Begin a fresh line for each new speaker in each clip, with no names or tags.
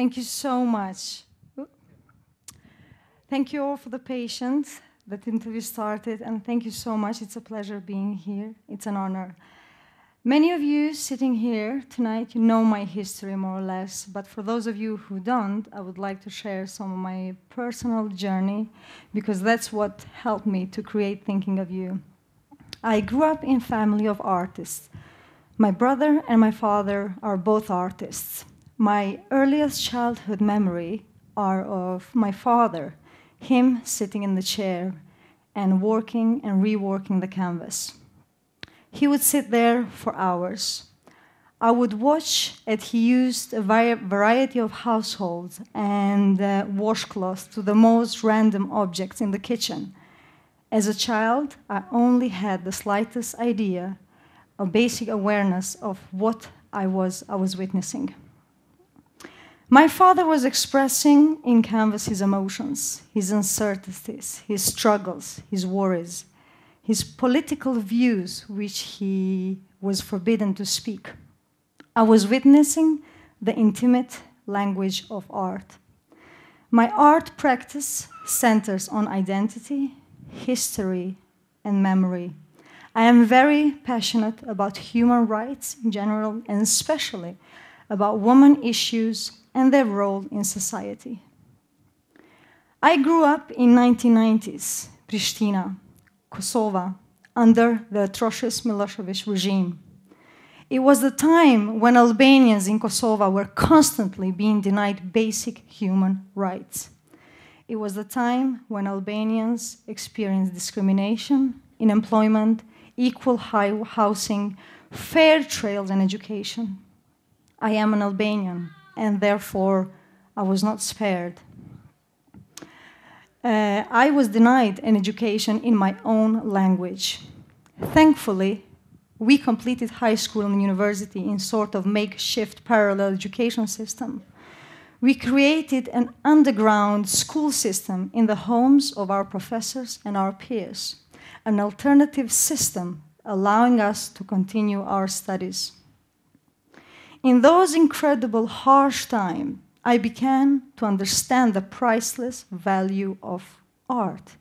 Thank you so much. Thank you all for the patience that interview started, and thank you so much. It's a pleasure being here. It's an honor. Many of you sitting here tonight, you know my history more or less, but for those of you who don't, I would like to share some of my personal journey because that's what helped me to create Thinking of You. I grew up in a family of artists. My brother and my father are both artists. My earliest childhood memory are of my father, him sitting in the chair and working and reworking the canvas. He would sit there for hours. I would watch as he used a variety of households and uh, washcloths to the most random objects in the kitchen. As a child, I only had the slightest idea, a basic awareness of what I was, I was witnessing. My father was expressing in canvas his emotions, his uncertainties, his struggles, his worries his political views, which he was forbidden to speak. I was witnessing the intimate language of art. My art practice centers on identity, history, and memory. I am very passionate about human rights in general, and especially about women issues and their role in society. I grew up in 1990s, Pristina, Kosovo under the atrocious Milosevic regime. It was the time when Albanians in Kosovo were constantly being denied basic human rights. It was the time when Albanians experienced discrimination in employment, equal housing, fair trails, and education. I am an Albanian, and therefore I was not spared uh, I was denied an education in my own language. Thankfully, we completed high school and university in sort of makeshift parallel education system. We created an underground school system in the homes of our professors and our peers, an alternative system allowing us to continue our studies. In those incredible harsh times, I began to understand the priceless value of art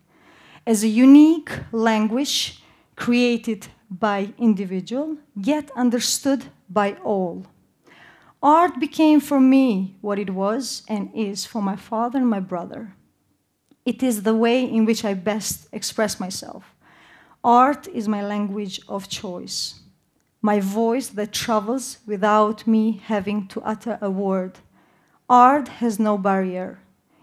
as a unique language created by individual yet understood by all. Art became for me what it was and is for my father and my brother. It is the way in which I best express myself. Art is my language of choice, my voice that travels without me having to utter a word Art has no barrier,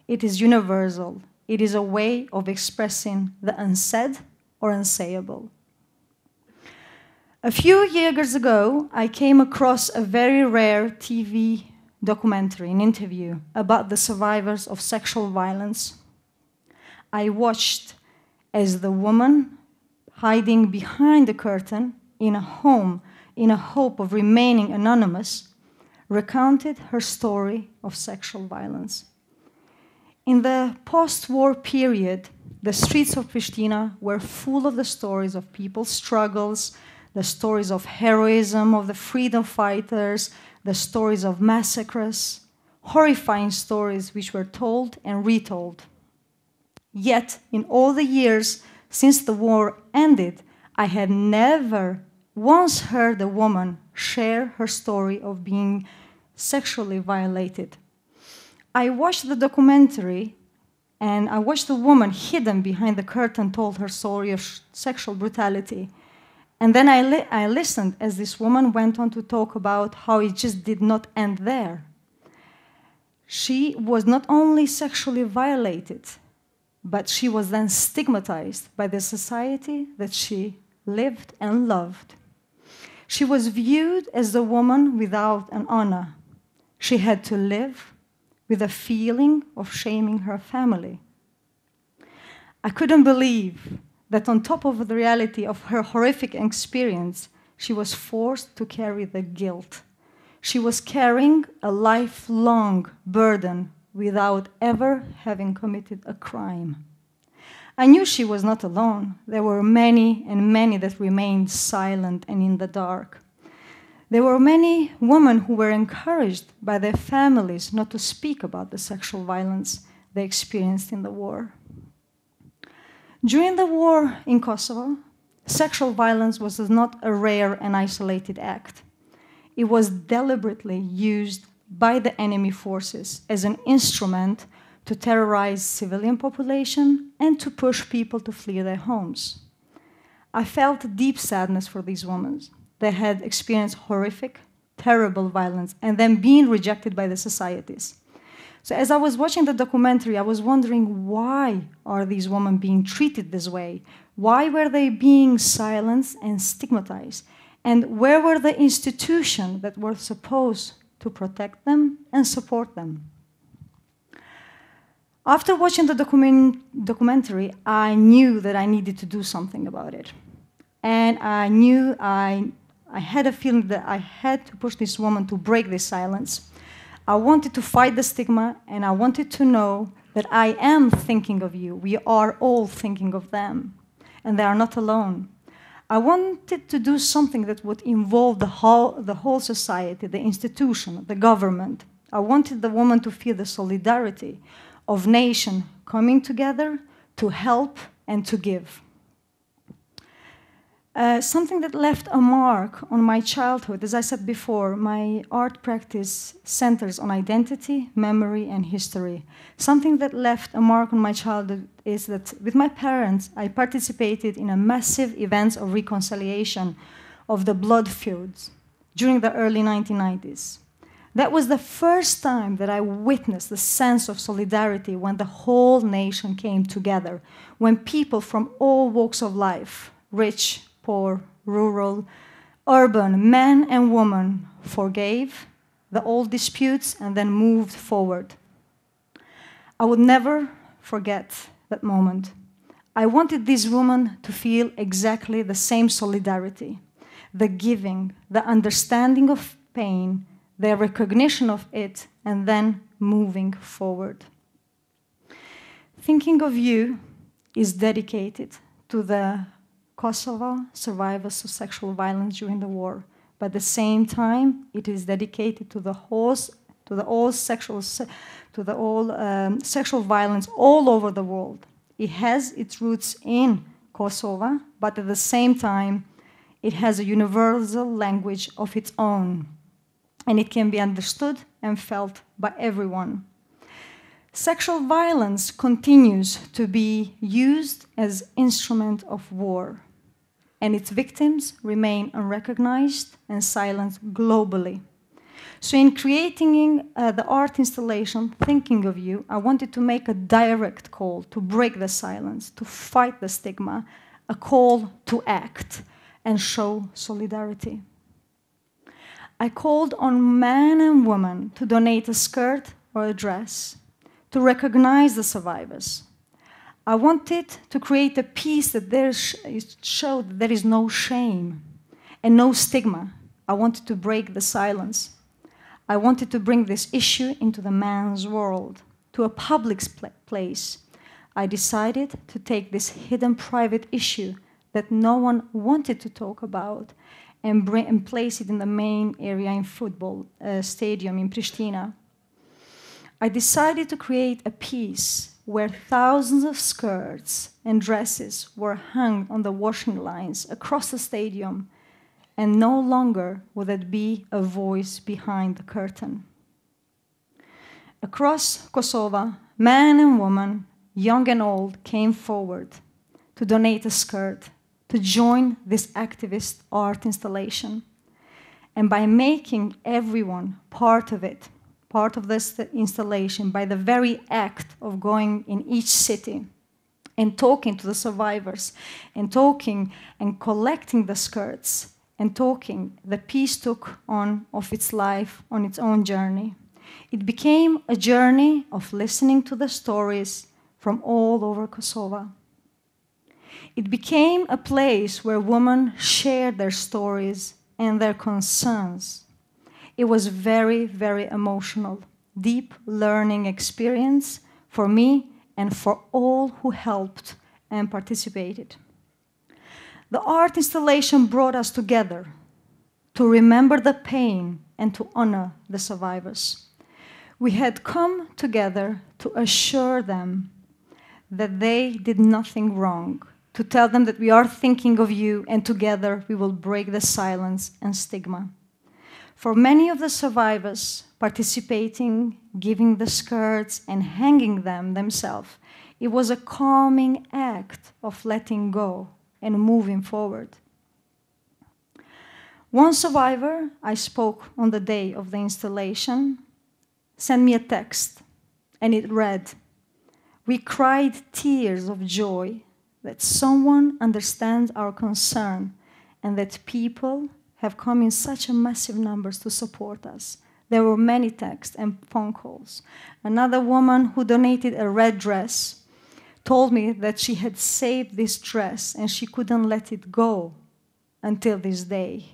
it is universal. It is a way of expressing the unsaid or unsayable. A few years ago, I came across a very rare TV documentary, an interview about the survivors of sexual violence. I watched as the woman hiding behind the curtain in a home in a hope of remaining anonymous recounted her story of sexual violence. In the post war period, the streets of Pristina were full of the stories of people's struggles, the stories of heroism of the freedom fighters, the stories of massacres, horrifying stories which were told and retold. Yet, in all the years since the war ended, I had never once heard a woman share her story of being sexually violated. I watched the documentary and I watched a woman hidden behind the curtain told her story of sexual brutality. And then I, li I listened as this woman went on to talk about how it just did not end there. She was not only sexually violated, but she was then stigmatized by the society that she lived and loved. She was viewed as a woman without an honor. She had to live with a feeling of shaming her family. I couldn't believe that, on top of the reality of her horrific experience, she was forced to carry the guilt. She was carrying a lifelong burden without ever having committed a crime. I knew she was not alone. There were many and many that remained silent and in the dark. There were many women who were encouraged by their families not to speak about the sexual violence they experienced in the war. During the war in Kosovo, sexual violence was not a rare and isolated act. It was deliberately used by the enemy forces as an instrument to terrorize civilian population and to push people to flee their homes. I felt deep sadness for these women. They had experienced horrific, terrible violence and then being rejected by the societies. So as I was watching the documentary, I was wondering why are these women being treated this way? Why were they being silenced and stigmatized? And where were the institutions that were supposed to protect them and support them? After watching the document documentary, I knew that I needed to do something about it. And I knew I, I had a feeling that I had to push this woman to break this silence. I wanted to fight the stigma and I wanted to know that I am thinking of you. We are all thinking of them and they are not alone. I wanted to do something that would involve the whole, the whole society, the institution, the government. I wanted the woman to feel the solidarity of nation coming together to help and to give. Uh, something that left a mark on my childhood, as I said before, my art practice centers on identity, memory, and history. Something that left a mark on my childhood is that with my parents, I participated in a massive event of reconciliation of the blood feuds during the early 1990s. That was the first time that I witnessed the sense of solidarity when the whole nation came together, when people from all walks of life, rich, poor, rural, urban, men and women forgave the old disputes and then moved forward. I would never forget that moment. I wanted this woman to feel exactly the same solidarity, the giving, the understanding of pain, the recognition of it, and then moving forward. Thinking of you is dedicated to the Kosovo survivors of sexual violence during the war. But at the same time, it is dedicated to the whole, to the all sexual, to the all um, sexual violence all over the world. It has its roots in Kosovo, but at the same time, it has a universal language of its own, and it can be understood and felt by everyone. Sexual violence continues to be used as instrument of war and its victims remain unrecognized and silenced globally. So, in creating uh, the art installation, Thinking of You, I wanted to make a direct call to break the silence, to fight the stigma, a call to act and show solidarity. I called on men and women to donate a skirt or a dress, to recognize the survivors, I wanted to create a piece that there showed that there is no shame and no stigma. I wanted to break the silence. I wanted to bring this issue into the man's world, to a public place. I decided to take this hidden private issue that no one wanted to talk about and, bring, and place it in the main area in football uh, stadium in Pristina. I decided to create a piece where thousands of skirts and dresses were hung on the washing lines across the stadium, and no longer would it be a voice behind the curtain. Across Kosovo, men and women, young and old, came forward to donate a skirt to join this activist art installation. And by making everyone part of it, part of this installation by the very act of going in each city and talking to the survivors and talking and collecting the skirts and talking the piece took on of its life on its own journey it became a journey of listening to the stories from all over kosovo it became a place where women shared their stories and their concerns it was very, very emotional, deep learning experience for me and for all who helped and participated. The art installation brought us together to remember the pain and to honor the survivors. We had come together to assure them that they did nothing wrong, to tell them that we are thinking of you and together we will break the silence and stigma. For many of the survivors participating, giving the skirts, and hanging them themselves, it was a calming act of letting go and moving forward. One survivor I spoke on the day of the installation sent me a text, and it read We cried tears of joy that someone understands our concern and that people have come in such a massive numbers to support us. There were many texts and phone calls. Another woman who donated a red dress told me that she had saved this dress and she couldn't let it go until this day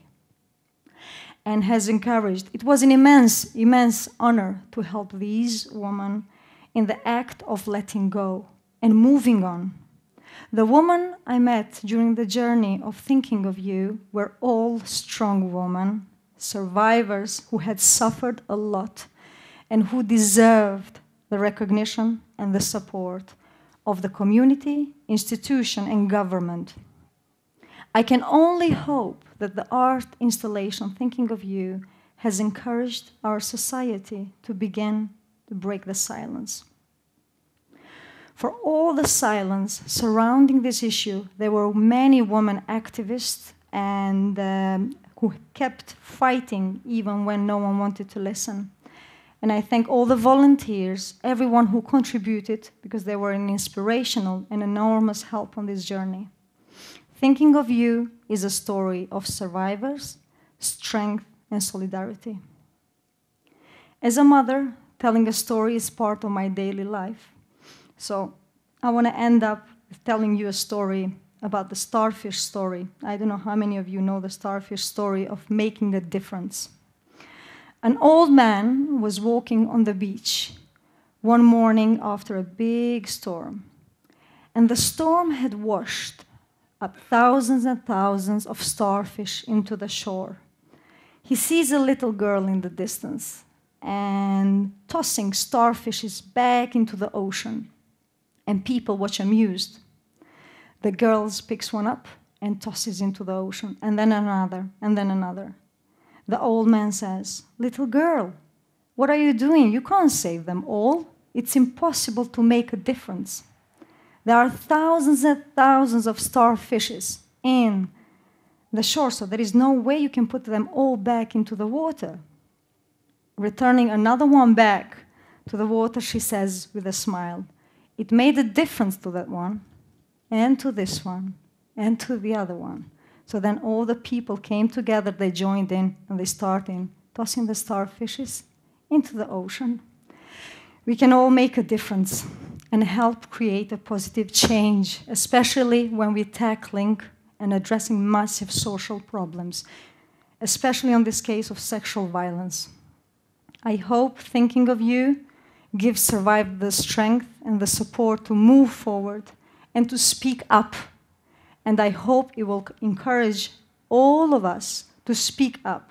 and has encouraged. It was an immense, immense honor to help these women in the act of letting go and moving on. The women I met during the journey of thinking of you were all strong women, survivors who had suffered a lot and who deserved the recognition and the support of the community, institution, and government. I can only hope that the art installation, Thinking of You, has encouraged our society to begin to break the silence. For all the silence surrounding this issue, there were many women activists and um, who kept fighting even when no one wanted to listen. And I thank all the volunteers, everyone who contributed, because they were an inspirational and enormous help on this journey. Thinking of You is a story of survivors, strength, and solidarity. As a mother, telling a story is part of my daily life. So I want to end up telling you a story about the starfish story. I don't know how many of you know the starfish story of making a difference. An old man was walking on the beach one morning after a big storm, and the storm had washed up thousands and thousands of starfish into the shore. He sees a little girl in the distance and tossing starfishes back into the ocean, and people watch amused. The girl picks one up and tosses into the ocean, and then another, and then another. The old man says, Little girl, what are you doing? You can't save them all. It's impossible to make a difference. There are thousands and thousands of starfishes in the shore, so there is no way you can put them all back into the water. Returning another one back to the water, she says with a smile, It made a difference to that one, and to this one, and to the other one. So then all the people came together, they joined in, and they started tossing the starfishes into the ocean. We can all make a difference and help create a positive change, especially when we're tackling and addressing massive social problems, especially on this case of sexual violence. I hope thinking of you gives survivors the strength and the support to move forward and to speak up. And I hope it will encourage all of us to speak up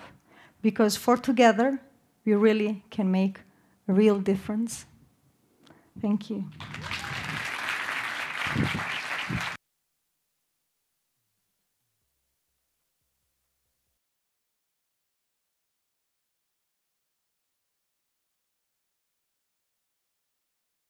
because for together we really can make a real difference. Thank you.